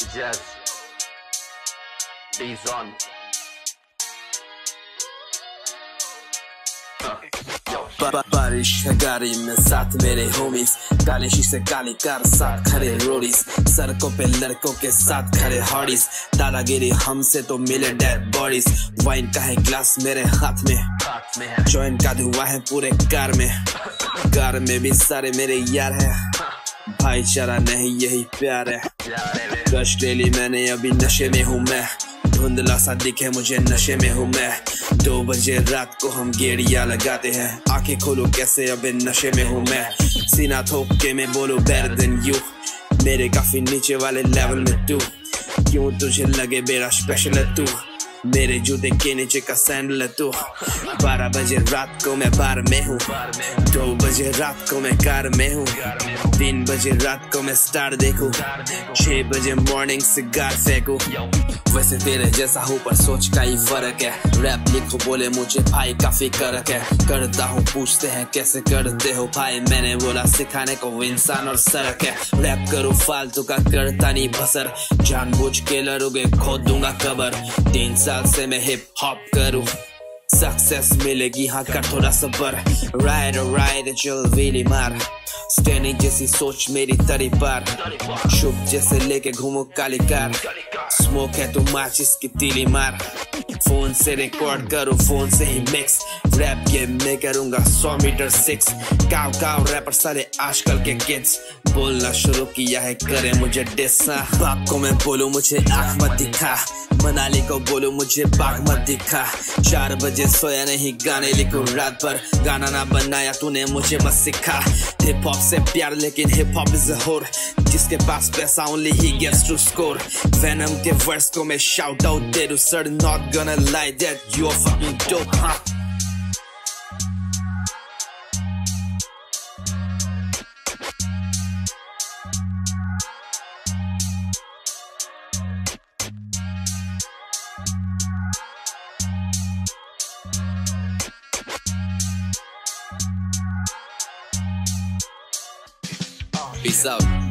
Jazz. D's on. बारिश है गाड़ी में साथ मेरे होमीज काले शीशे काली कार साथ खड़े रोडीज सड़कों पे लड़कों के साथ खड़े हॉडीज दादागिरी हमसे तो मिले डेड बॉडीज वाइन का है ग्लास मेरे हाथ में जॉइंट का धुआँ है पूरे कार में कार में भी सारे मेरे यार है भाईचारा नहीं, यही प्यार है। गश डेली मैंने अभी नशे में हूँ मैं। धुंधला सा दिखे मुझे, नशे में हूँ मैं। दो बजे रात को हम गेड़िया लगाते हैं। आँखें खोलो कैसे अबे नशे में हूँ मैं। सीना थोप के मैं बोलो, better than यू मेरे काफ़ी नीचे वाले लेवल में तू। क्यों तुझे लगे मेरा स्पेशल है तू? मेरे जूते के नीचे का सैंडल है तू। बारह बजे रात को मैं बार में हूँ। दो बजे रात को मैं कार में हूँ। तीन बजे रात को मैं स्टार देखूँ। छह बजे मॉर्निंग सिगार फेंकूं। वैसे तेरे जैसा हूँ, पर सोच का ही फ़र्क है। रैप लिखो, बोले मुझे भाई काफ़ी करक है। करता हूँ, पूछते हैं कैसे करते हो भाई? मैंने बोला, सिखाने को इंसान और सड़क है। रैप करो, फालतू का करता नहीं बसर। जानबूझ के लड़ोगे खोद दूँगा कबर। तीन साल से मैं हिप हॉप करूँ। सक्सेस मिलेगी हाँ कर थोड़ा सबर। राइड राइड चल वेली मार। स्टैंडिंग जैसी सोच मेरी तरी पर। शुभ जैसे लेके घूमो काली कार। स्मोक है तो माचिस की तीली मार। फ़ोन से रिकॉर्ड करो फ़ोन से ही मिक्स रैप गेम में करूँगा सौ मीटर सिक्स गाँव गाँव रैपर सारे आजकल के किड्स बोलना शुरू किया है, करे मुझे डिस्सा बाप को मैं बोलूँ, मुझे आँख मत दिखा। मनाली को बोलो, मुझे बाग मत दिखा। चार बजे सोया नहीं, गाने लिखो रात भर। गाना ना बनाया तूने मुझे बस सिखा। हिप हॉप से प्यार, लेकिन हिप हॉप इज़ होर जिसके पास पैसा ओनली ही गेट्स टू स्कोर वेनम के वर्स को मैं शाउट आउट दे दूँ सर नॉट गonna lie that you're fucking dope huh Peace out.